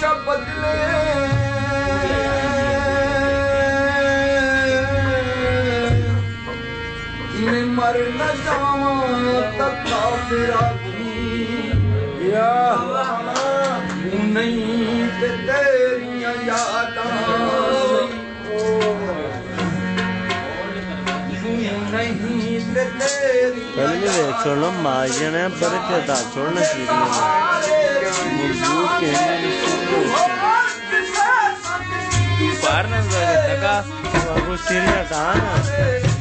च बदले। मैं मर न जावा फिरा नहीं ते तेरियाँ यादां नहीं ते तेरी कल में छोड़ना सीढ़ी मज़बूत बाहर ना टका वो सीढ़ियाँ कहाँ